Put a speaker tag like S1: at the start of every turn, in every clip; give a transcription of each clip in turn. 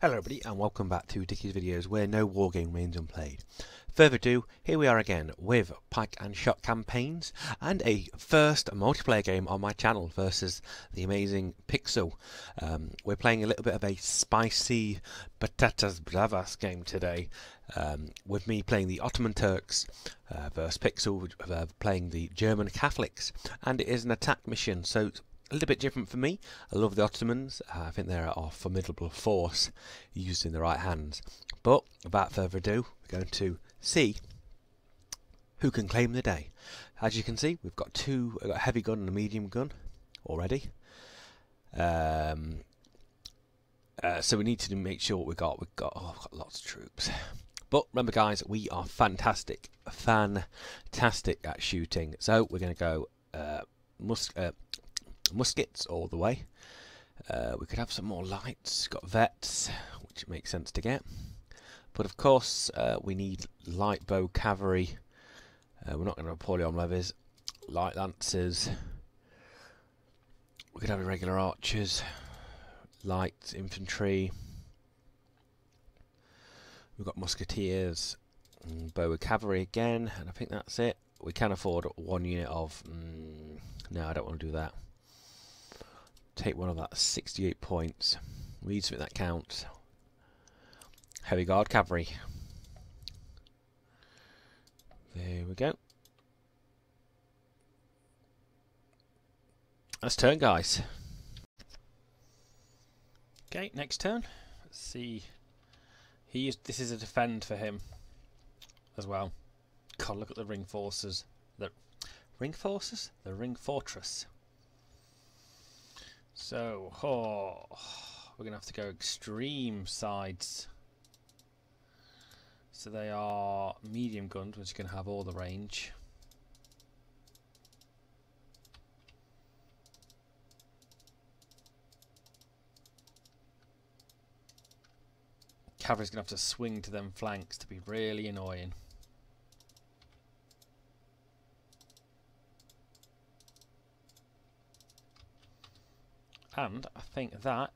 S1: Hello everybody and welcome back to Dickie's videos where no wargame remains unplayed. Further ado, here we are again with Pike and Shot campaigns and a first multiplayer game on my channel versus the amazing Pixel. Um, we're playing a little bit of a spicy patatas bravas game today um, with me playing the Ottoman Turks uh, versus Pixel uh, playing the German Catholics and it is an attack mission so a little bit different for me. I love the Ottomans. Uh, I think they're a formidable force used in the right hands. But without further ado, we're going to see who can claim the day. As you can see, we've got two, we've got a heavy gun and a medium gun already. Um, uh, so we need to make sure what we got. We've got, oh, we've got lots of troops. But remember, guys, we are fantastic, fantastic at shooting. So we're going to go uh, mus- uh, muskets all the way. Uh, we could have some more lights, got vets, which makes sense to get. But of course, uh, we need light bow cavalry. Uh, we're not going to have Napoleon levies. Light lancers. We could have irregular archers. Light infantry. We've got musketeers. Bow cavalry again. And I think that's it. We can afford one unit of... Mm, no, I don't want to do that take one of that 68 points. We need something that counts. Heavy Guard Cavalry. There we go. Let's turn, guys.
S2: Okay, next turn. Let's see. He is, this is a defend for him as well. God, look at the ring forces. The ring forces? The ring fortress. So, oh, we're going to have to go extreme sides. So they are medium guns, which can have all the range. Cavalry's going to have to swing to them flanks to be really annoying. And I think that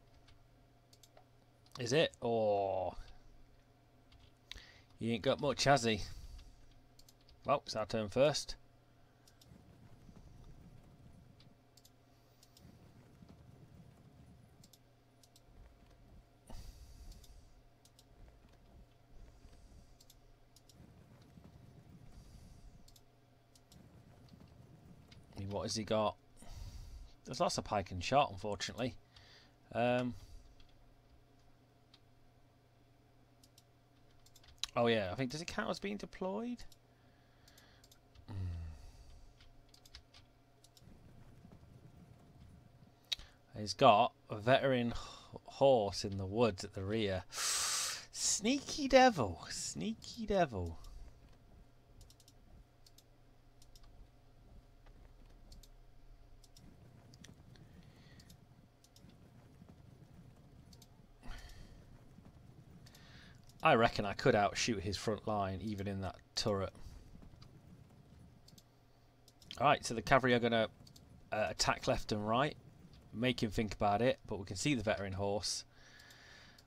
S2: is it. Or oh, he ain't got much, has he? Well, it's our turn first. What has he got? There's lots of pike and shot, unfortunately. Um, oh yeah, I think does it count as being deployed? Hmm. He's got a veteran horse in the woods at the rear. Sneaky devil, sneaky devil. I reckon I could outshoot his front line even in that turret. Alright, so the cavalry are going to uh, attack left and right, make him think about it, but we can see the veteran horse.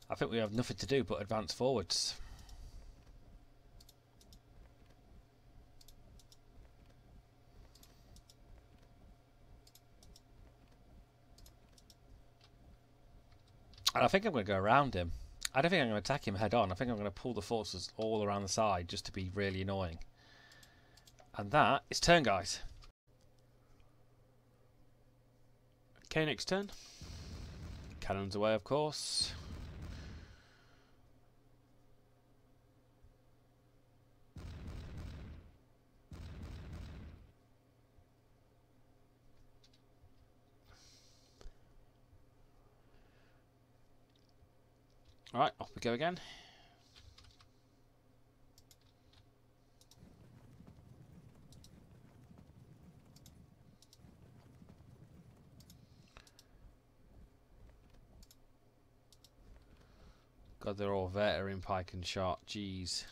S2: I think we have nothing to do but advance forwards. And I think I'm going to go around him. I don't think I'm going to attack him head on. I think I'm going to pull the forces all around the side just to be really annoying. And that is turn, guys. Okay, next turn. Cannons away, of course. Alright, off we go again. God, they're all veteran pike and shot. Jeez.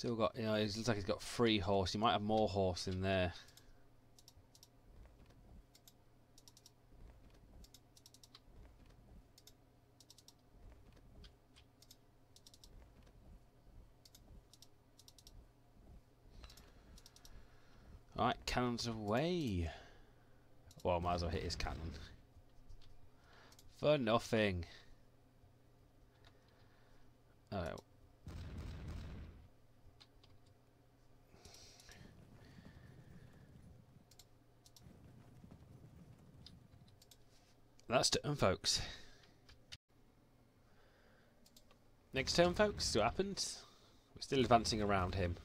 S3: Still got, you know, it looks like he's got three horse. He might have more horse in there. Right, cannons away. Well, might as well hit his cannon. For nothing. Oh. That's turn, folks. Next turn, folks, what happens. We're still advancing around him.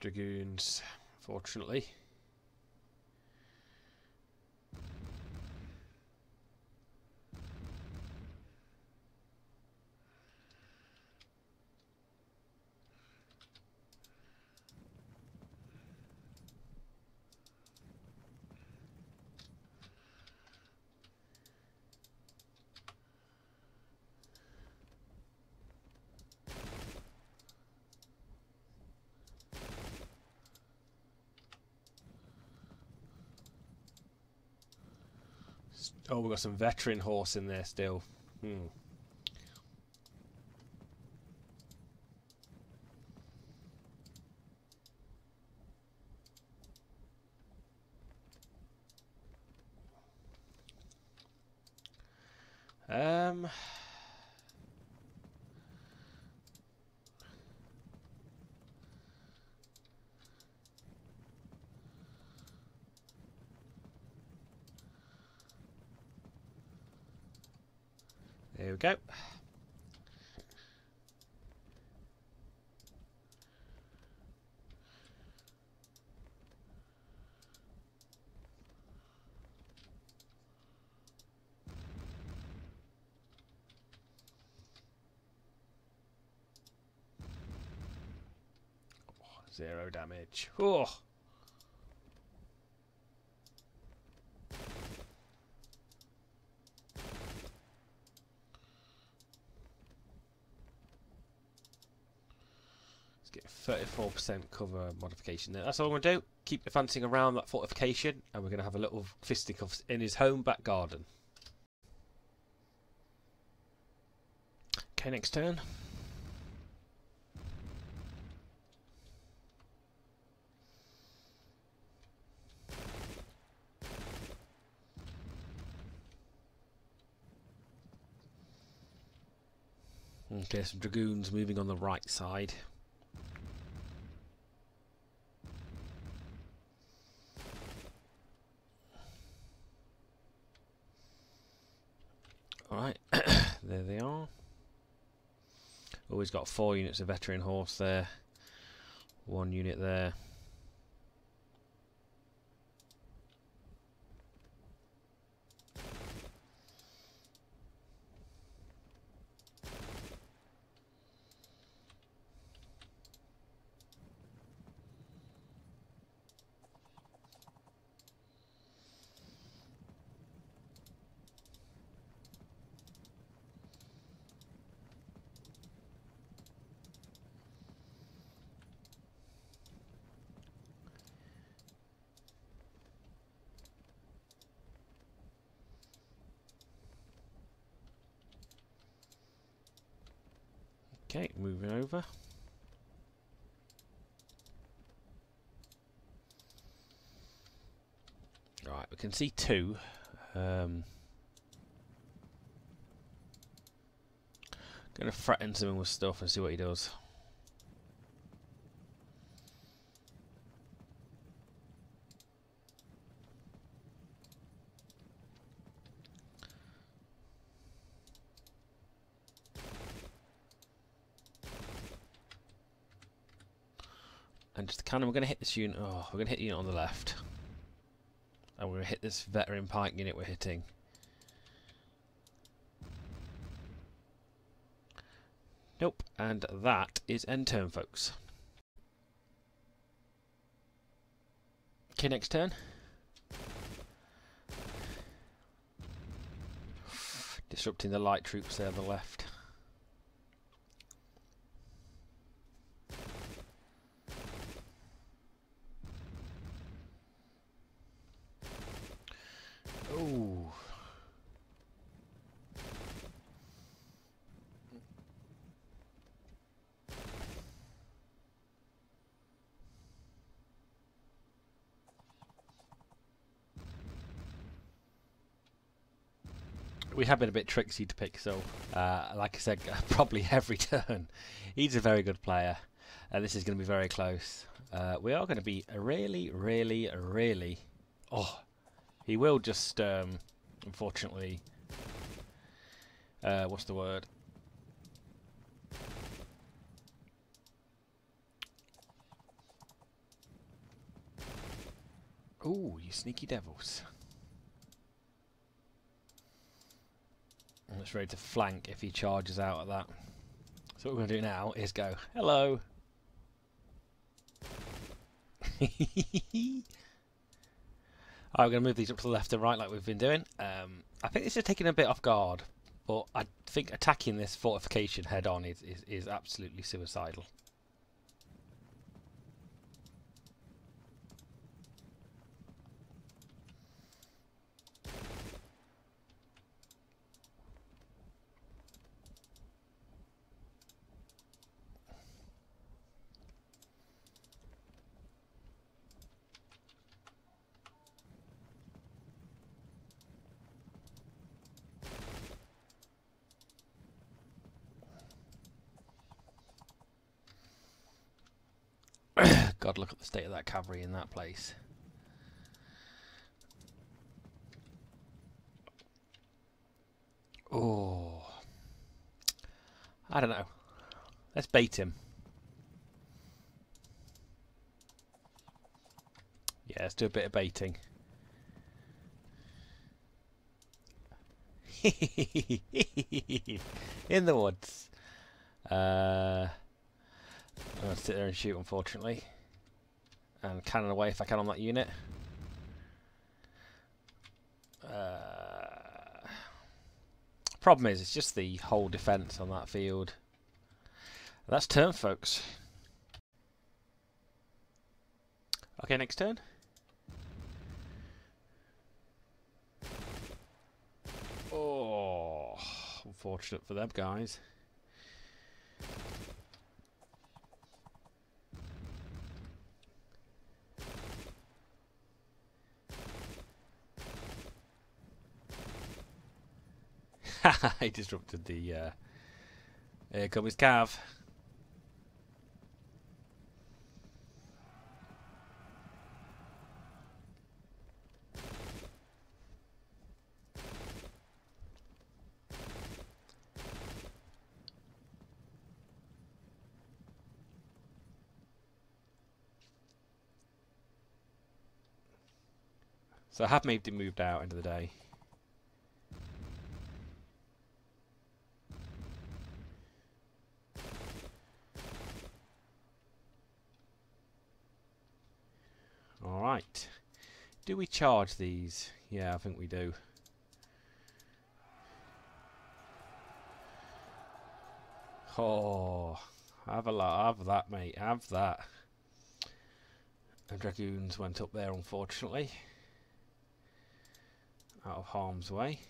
S3: Dragoons, fortunately. Oh, we've got some veteran horse in there still. Hmm. Um. There we go. Oh, Zero damage. Oh. Let's get 34% cover modification there. That's all I'm going to do. Keep advancing around that fortification, and we're going to have a little fisticuffs in his home back garden. Okay, next turn. Okay, some dragoons moving on the right side. Alright, there they are. Oh, Always got four units of veteran horse there. One unit there. Okay, moving over. Right, we can see two. Um, gonna threaten him with stuff and see what he does. And just we're going to hit this unit. Oh, we're going to hit the unit on the left. And we're going to hit this veteran pike unit we're hitting. Nope. And that is end turn, folks.
S2: Okay, next turn. Disrupting the light troops there on the left. Ooh. We have been a bit tricksy to pick, so uh, like I said, probably every turn. He's a very good player, and this is going to be very close. Uh, we are going to be really, really, really. Oh, he will just, um, unfortunately. Uh, what's the word? Ooh, you sneaky devils. That's ready to flank if he charges out at that. So what we're going to do now is go, hello. I'm going to move these up to the left and right like we've been doing. Um, I think this is taking a bit off guard, but I think attacking this fortification head on is, is, is absolutely suicidal. God, look at the state of that cavalry in that place. Oh. I don't know. Let's bait him. Yeah, let's do a bit of baiting. in the woods. Uh, I'm going to sit there and shoot, unfortunately and cannon away if I can on that unit. Uh, problem is, it's just the whole defence on that field. That's turn, folks. Okay, next turn. Oh, unfortunate for them guys. I disrupted the. Uh, here comes Cav. So I have it moved out into the day. Right. Do we charge these? Yeah, I think we do. Oh, have a lot. Have that, mate. Have that. The dragoons went up there, unfortunately. Out of harm's way.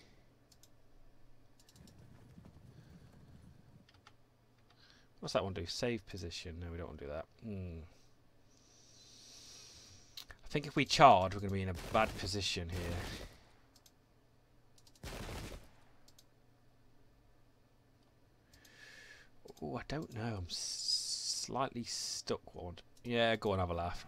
S2: What's that one do? Save position. No, we don't want to do that. Hmm. I think if we charge, we're going to be in a bad position here. Oh, I don't know. I'm slightly stuck. One. Yeah, go and have a laugh.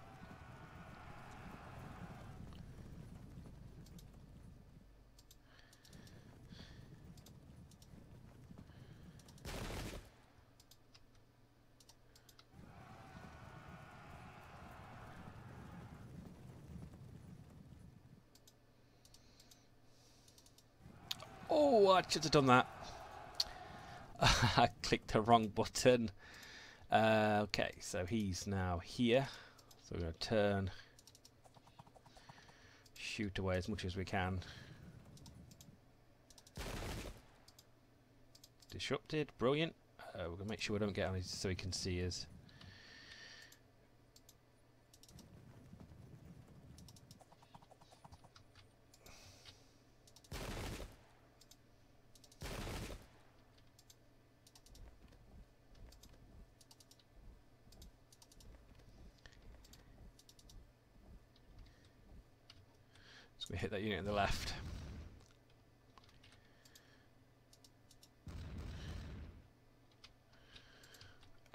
S2: Oh, I should have done that. I clicked the wrong button. Uh, okay, so he's now here. So we're going to turn. shoot away as much as we can. Disrupted, brilliant. Uh, we're gonna make sure we don't get on his so he can see us. We hit that unit on the left.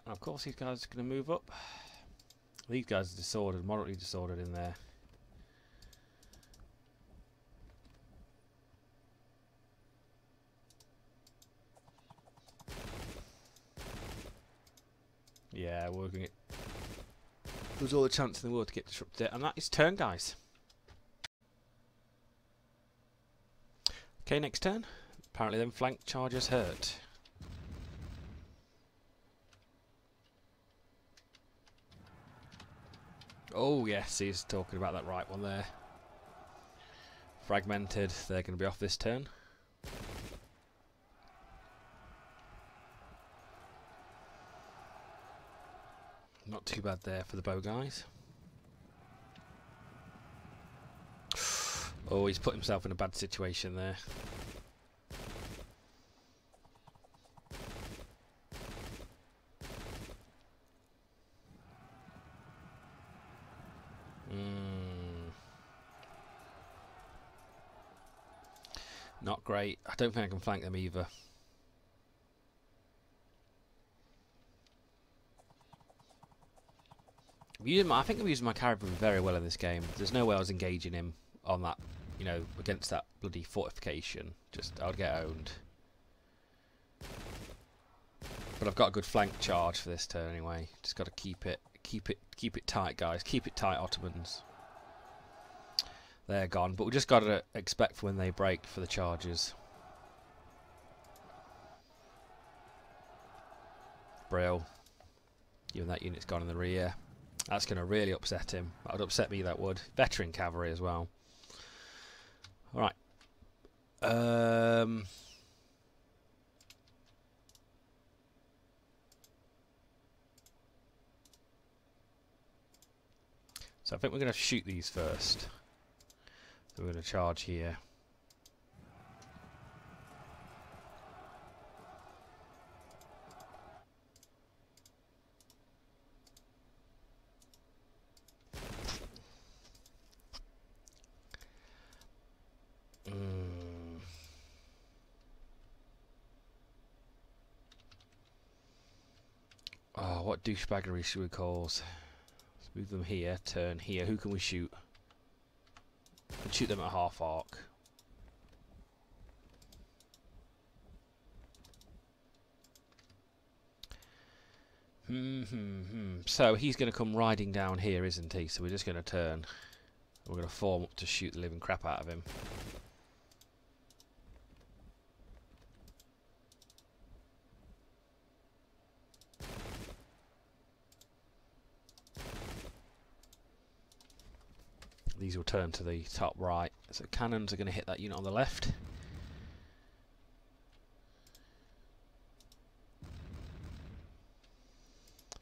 S2: And of course these guys are going to move up. These guys are disordered, moderately disordered in there. Yeah, we're going to There's all the chance in the world to get disrupted. And that is turn, guys. Okay, next turn. Apparently them flank charges hurt. Oh yes, he's talking about that right one there. Fragmented, they're going to be off this turn. Not too bad there for the bow guys. Oh, he's put himself in a bad situation there. Mm. Not great. I don't think I can flank them either. I think I'm using my Caribou very well in this game. There's no way I was engaging him on that, you know, against that bloody fortification. Just, I would get owned. But I've got a good flank charge for this turn anyway. Just got to keep it, keep it, keep it tight, guys. Keep it tight, Ottomans. They're gone, but we just got to expect for when they break for the charges. Brill. Even that unit's gone in the rear. That's going to really upset him. That would upset me, that would. Veteran cavalry as well. Alright. Um... So I think we're going to shoot these first. So we're going to charge here. Douchebaggery should we cause? Let's move them here, turn here. Who can we shoot? Shoot them at half arc. Hmm, hmm. So he's going to come riding down here, isn't he? So we're just going to turn. We're going to form up to shoot the living crap out of him. These will turn to the top right. So cannons are going to hit that unit on the left.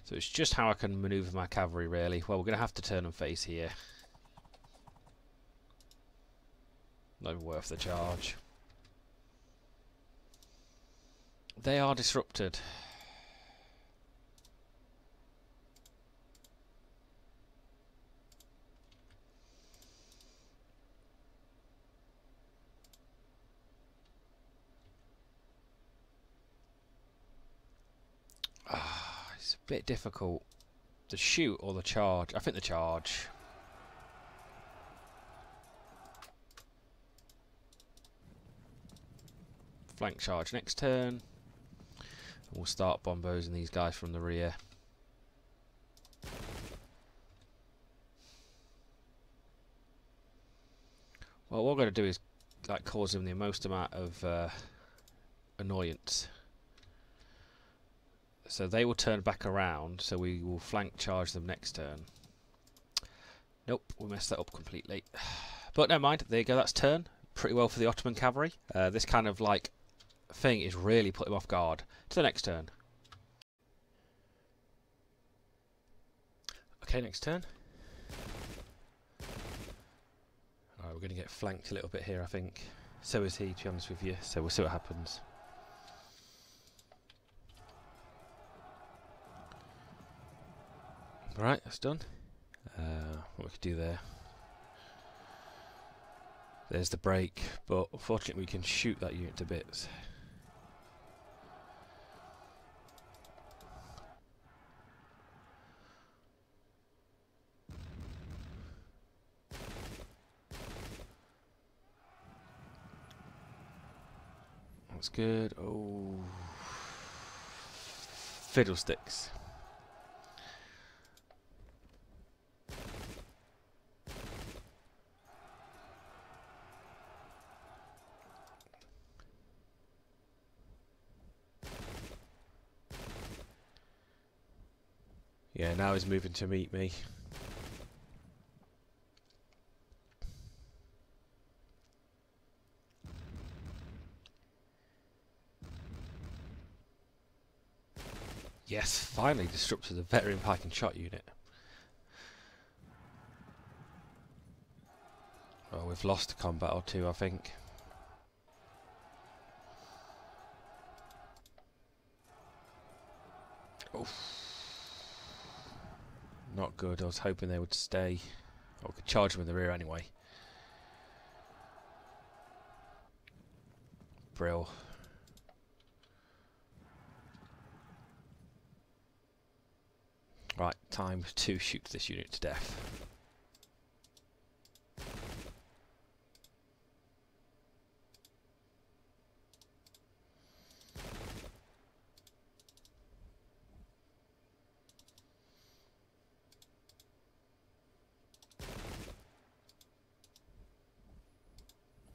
S2: So it's just how I can manoeuvre my cavalry really. Well, we're going to have to turn and face here. Not even worth the charge. They are disrupted. It's a bit difficult. The shoot or the charge? I think the charge. Flank charge next turn. We'll start bombosing these guys from the rear. Well, what we're going to do is like cause them the most amount of uh, annoyance. So they will turn back around, so we will flank charge them next turn. Nope, we messed that up completely. But never mind. There you go. That's turn. Pretty well for the Ottoman cavalry. Uh, this kind of like thing is really put him off guard. To the next turn. Okay, next turn. Alright, we're going to get flanked a little bit here, I think. So is he, to be honest with you. So we'll see what happens. Right, that's done. Uh, what we could do there. There's the break, but unfortunately we can shoot that unit to bits. That's good. Oh. Fiddlesticks. Yeah, now he's moving to meet me. Yes, finally disrupted the veteran pike and shot unit. Well, we've lost a combat or two, I think. Oof. Not good. I was hoping they would stay. Or could charge them in the rear anyway. Brill. Right, time to shoot this unit to death.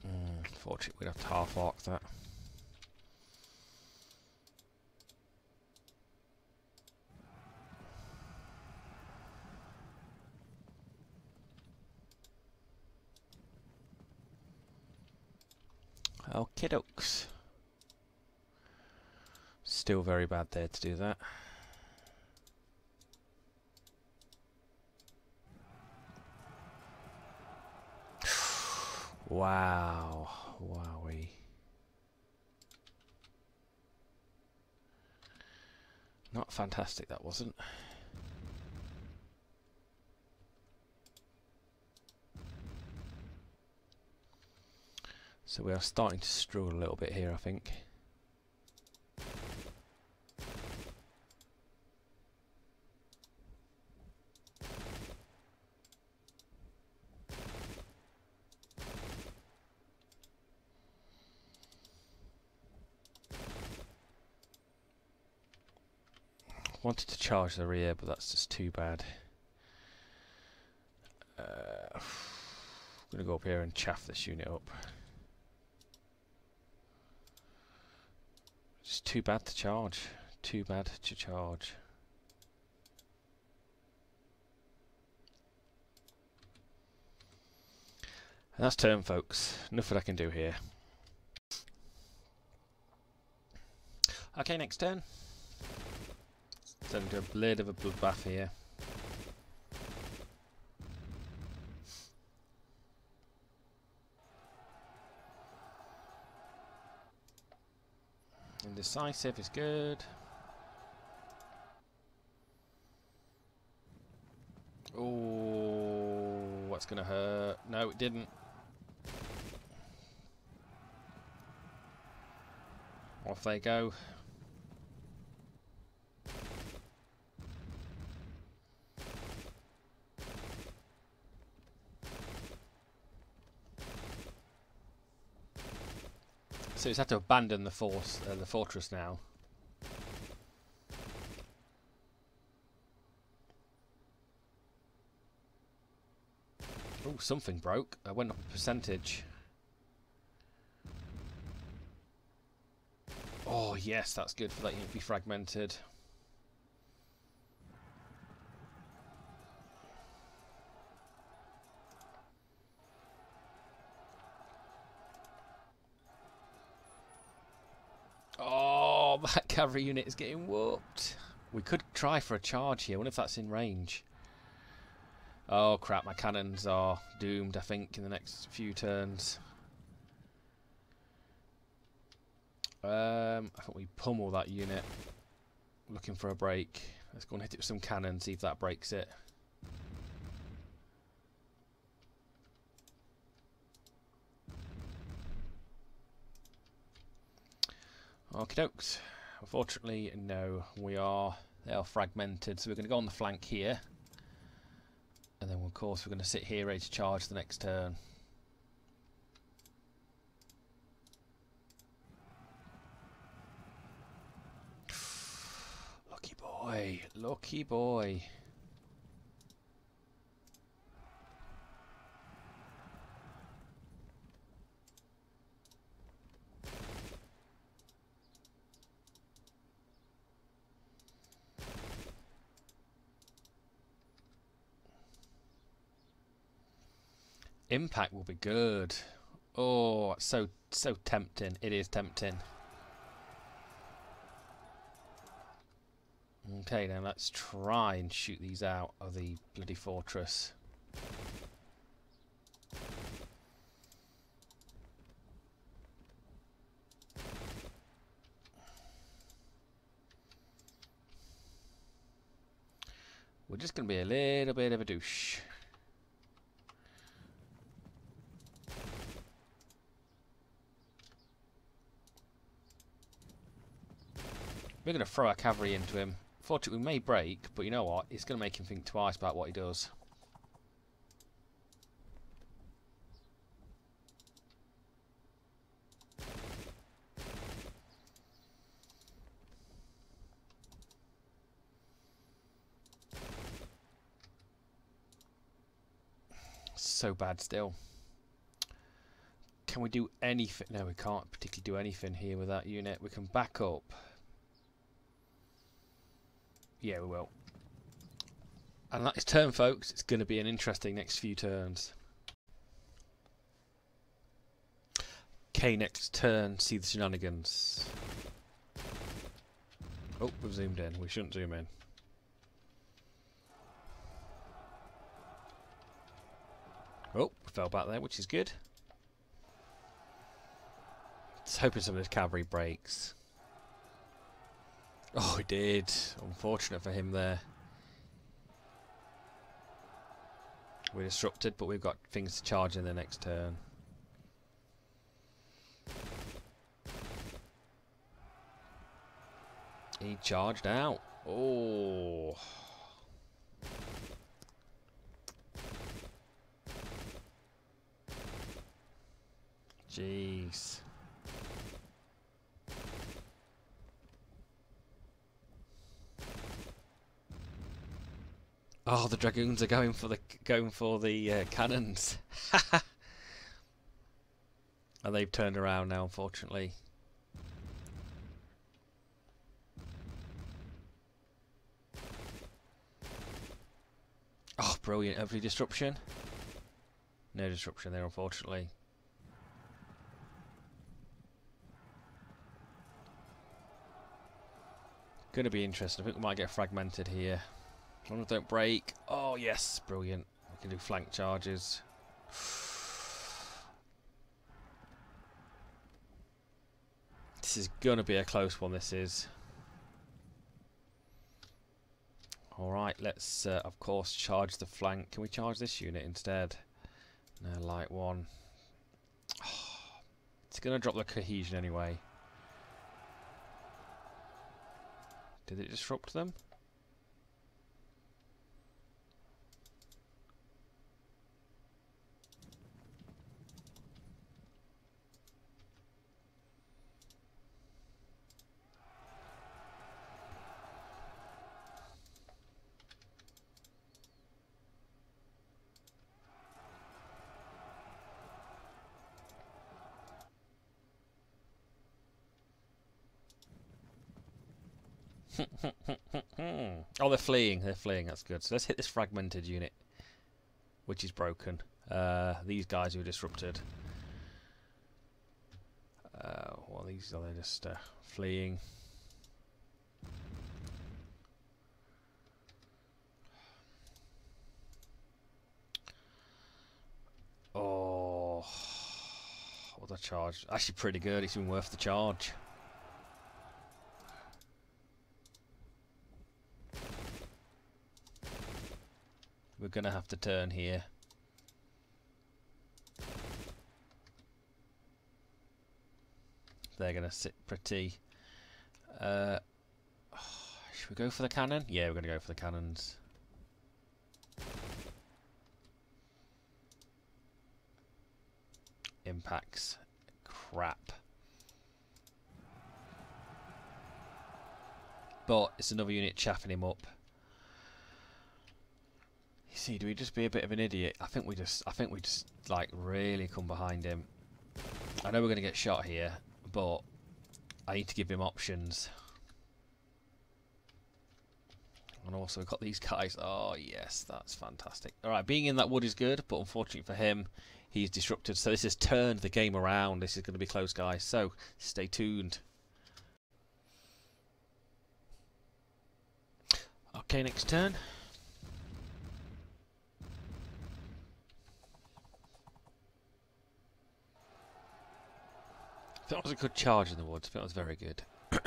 S2: Mm, Fortunately, arc that. Okay, dokes. Still very bad there to do that. wow. Not fantastic, that wasn't. So we are starting to struggle a little bit here, I think. Wanted to charge the rear, but that's just too bad. Uh, I'm going to go up here and chaff this unit up. It's too bad to charge. Too bad to charge. And that's turn, folks. Nothing I can do here. Okay, next turn. Turn into a blade of a bloodbath here. Indecisive is good. Oh, what's going to hurt? No, it didn't. Off they go. So he's had to abandon the force, uh, the fortress now. Oh, something broke. I went up a percentage. Oh yes, that's good for that unit to be fragmented. that cavalry unit is getting whooped. We could try for a charge here. I wonder if that's in range. Oh crap, my cannons are doomed, I think, in the next few turns. Um, I think we pummel that unit. Looking for a break. Let's go and hit it with some cannon, see if that breaks it. Okie dokes. Unfortunately, no. We are they are fragmented, so we're going to go on the flank here. And then, of course, we're going to sit here ready to charge the next turn. lucky boy, lucky boy. Impact will be good. Oh, so so tempting. It is tempting. Okay, now let's try and shoot these out of the bloody fortress. We're just going to be a little bit of a douche. We're going to throw our cavalry into him. Fortunately, we may break, but you know what? It's going to make him think twice about what he does. So bad still. Can we do anything? No, we can't particularly do anything here with that unit. We can back up. Yeah, we will. And that is turn, folks. It's going to be an interesting next few turns. Okay, next turn. See the shenanigans. Oh, we've zoomed in. We shouldn't zoom in. Oh, fell back there, which is good. Just hoping some of this cavalry breaks. Oh, he did. Unfortunate for him there. We're disrupted, but we've got things to charge in the next turn. He charged out. Oh. Jeez. Oh, the dragoons are going for the going for the uh, cannons. and they've turned around now, unfortunately. Oh, brilliant. Every disruption. No disruption there, unfortunately. Going to be interesting. I think we might get fragmented here. As don't break. Oh, yes. Brilliant. We can do flank charges. This is going to be a close one, this is. Alright, let's, uh, of course, charge the flank. Can we charge this unit instead? No, light one. Oh, it's going to drop the cohesion anyway. Did it disrupt them? oh, they're fleeing. They're fleeing. That's good. So let's hit this fragmented unit, which is broken. Uh, these guys who are disrupted. Uh, well, these are they just uh, fleeing. Oh, what a charge! Actually, pretty good. It's been worth the charge. Going to have to turn here. They're going to sit pretty. Uh, should we go for the cannon? Yeah, we're going to go for the cannons. Impacts. Crap. But it's another unit chaffing him up. You see, do we just be a bit of an idiot? I think we just, I think we just like really come behind him. I know we're going to get shot here, but I need to give him options. And also we've got these guys. Oh yes, that's fantastic. Alright, being in that wood is good, but unfortunately for him, he's disrupted. So this has turned the game around. This is going to be close, guys. So stay tuned. Okay, next turn. That was a good charge in the woods. That was very good.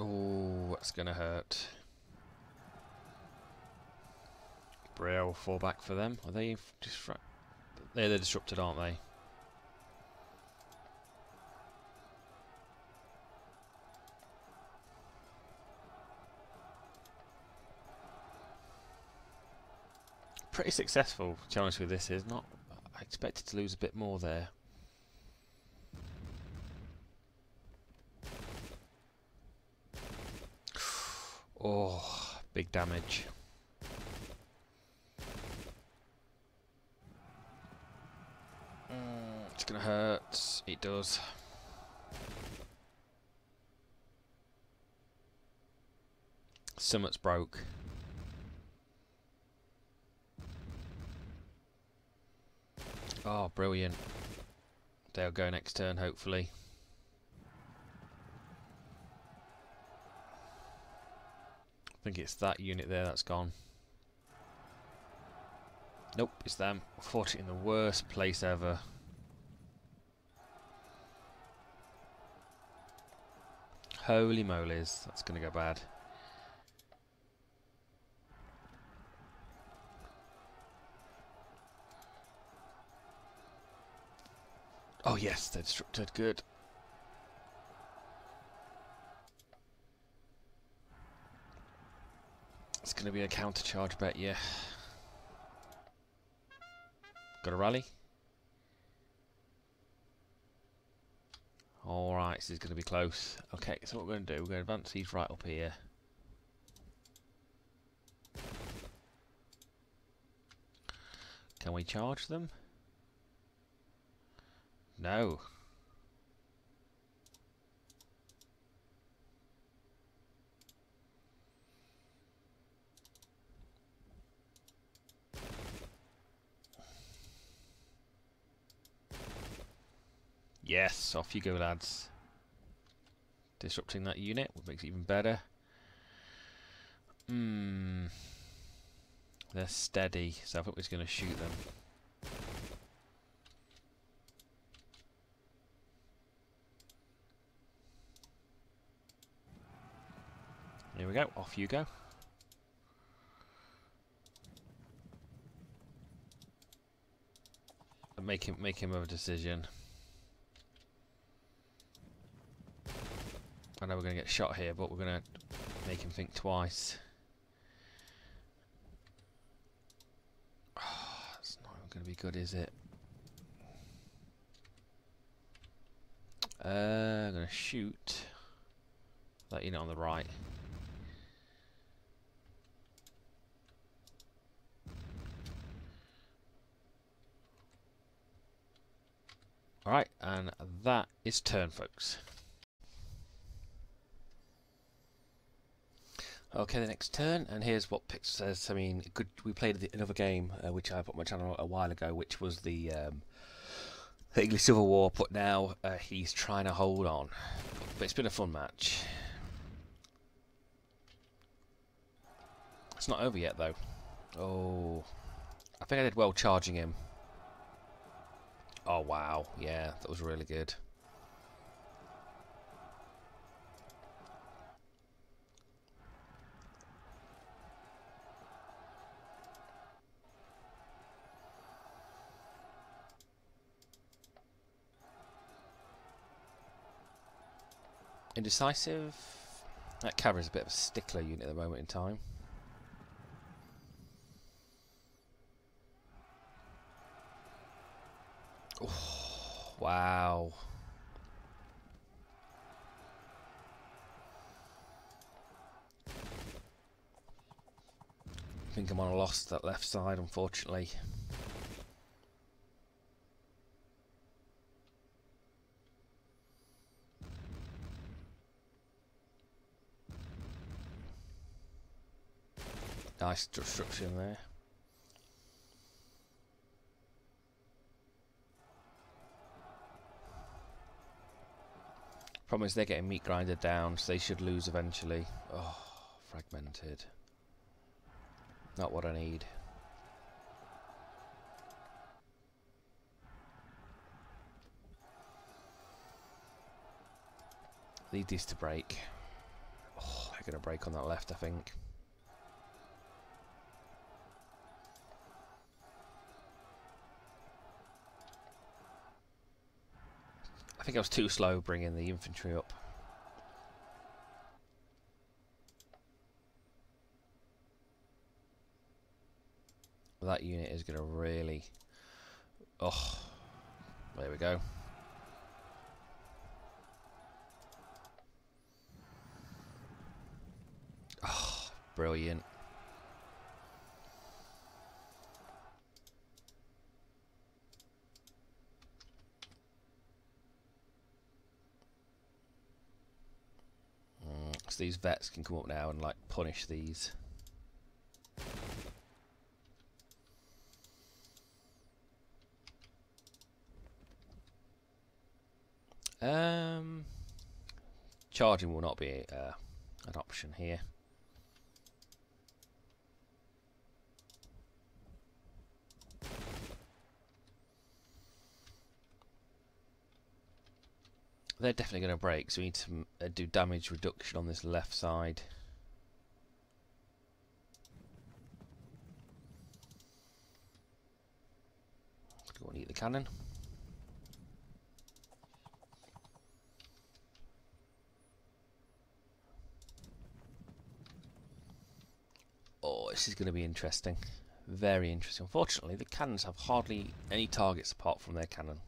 S2: oh, that's going to hurt. Braille fall back for them. Are they just they're, they're disrupted, aren't they? Pretty successful challenge with this is not I expected to lose a bit more there. Oh big damage. Mm, it's gonna hurt. It does. Summit's broke Oh, brilliant. They'll go next turn, hopefully. I think it's that unit there that's gone. Nope, it's them. Fought it in the worst place ever. Holy molies, that's going to go bad. Yes, they're disrupted. Good. It's going to be a counter charge bet, yeah. Got a rally? Alright, this is going to be close. Okay, so what we're going to do, we're going to advance these right up here. Can we charge them? No. Yes, off you go, lads. Disrupting that unit makes it even better. Hmm. They're steady, so I think we're going to shoot them. Here we go, off you go. Make him make him have a decision. I know we're going to get shot here, but we're going to make him think twice. Oh, it's not going to be good, is it? Uh, I'm to shoot that unit on the right. Alright, and that is turn, folks. Okay, the next turn, and here's what Pix says. I mean, good. We played another game, uh, which I put on my channel a while ago, which was the, um, the English Civil War. But now uh, he's trying to hold on. But it's been a fun match. It's not over yet, though. Oh, I think I did well charging him. Oh wow, yeah, that was really good. Indecisive. That cavalry's a bit of a stickler unit at the moment in time. Oh, wow. I think I'm on a loss that left side, unfortunately. Nice destruction there. Problem is they're getting meat grinded down, so they should lose eventually. Oh, fragmented. Not what I need. Need these to break. Oh, they're going to break on that left, I think. Think I was too slow bringing the infantry up. That unit is going to really... Oh, there we go. Oh, brilliant. These vets can come up now and like punish these. Um, charging will not be uh, an option here. They're definitely going to break, so we need to uh, do damage reduction on this left side. Go and eat the cannon. Oh, this is going to be interesting. Very interesting. Unfortunately, the cannons have hardly any targets apart from their cannon.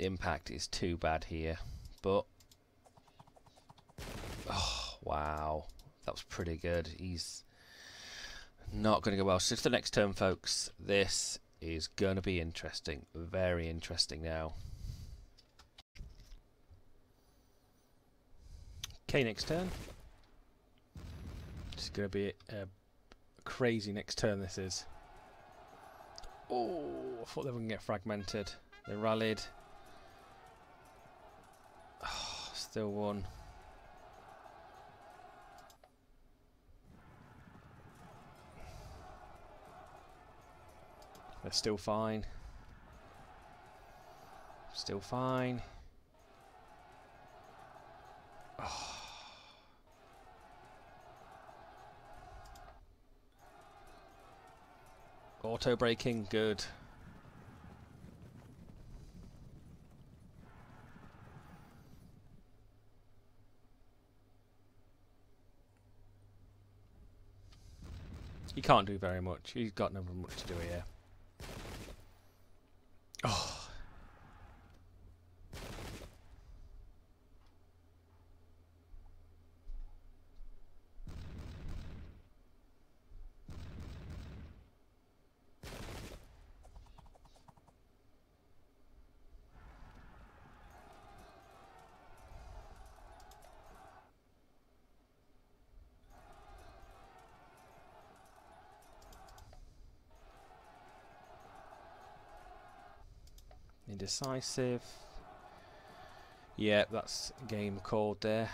S2: The impact is too bad here, but... Oh, wow. That was pretty good. He's not going to go well. So, the next turn, folks, this is going to be interesting. Very interesting now.
S3: Okay, next turn. It's going to be a crazy next turn, this is. Oh, I thought they were going to get fragmented. They rallied. Still one. They're still fine. Still fine. Auto braking, good. He can't do very much. He's got never much to do here. Oh. Indecisive. Yeah, that's game called there.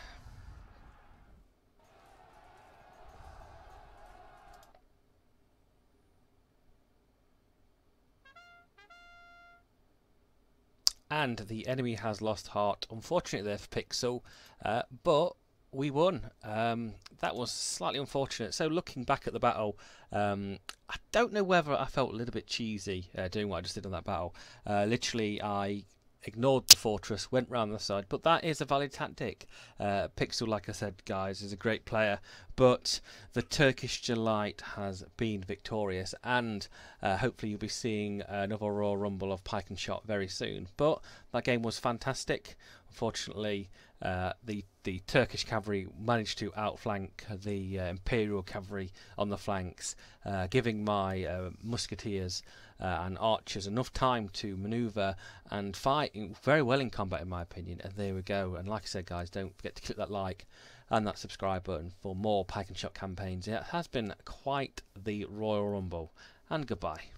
S2: And the enemy has lost heart. Unfortunately, there for Pixel, uh, but we won. Um, that was slightly unfortunate. So looking back at the battle, um, I don't know whether I felt a little bit cheesy uh, doing what I just did on that battle. Uh, literally, I ignored the fortress, went round the side, but that is a valid tactic. Uh, Pixel, like I said, guys, is a great player, but the Turkish delight has been victorious, and uh, hopefully you'll be seeing another raw Rumble of Pike and Shot very soon. But that game was fantastic. Unfortunately, uh, the the Turkish cavalry managed to outflank the uh, Imperial cavalry on the flanks, uh, giving my uh, musketeers uh, and archers enough time to manoeuvre and fight very well in combat, in my opinion. And there we go. And like I said, guys, don't forget to click that like and that subscribe button for more Pike and Shot campaigns. It has been quite the Royal Rumble. And goodbye.